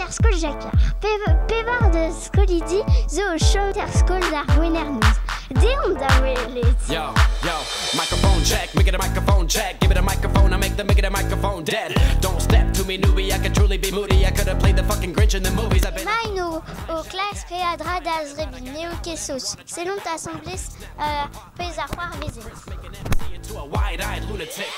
er skol jakar. Pevar de skolidi zo o chom ter skol d'ar gwener neus. Deon da welet. Yo, yo, microphone check, make it a microphone check. Give it a microphone, I make the make it a microphone dead. Don't step to me, newbie. I could truly be moody. I could have played the fucking Grinch in the movies. I've been. Main o, o klas pe a dra da zrebin neo kesos. Selon ta assemblés euh. Making MC into a wide-eyed lunatic.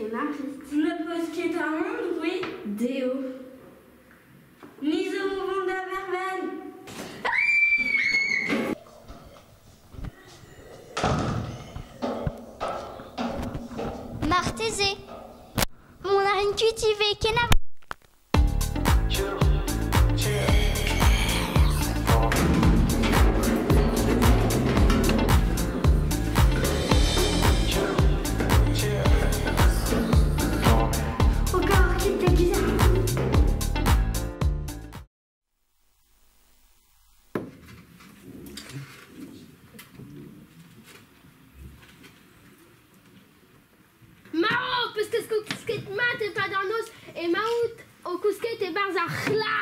Pe marjest. Ne peus ket ar mont, oui. Deo. Ni zo o vont da verben. Marteze. Mon ar in kuitive keus ket mat e pad an nos e maout o kousket e barz ar chlas.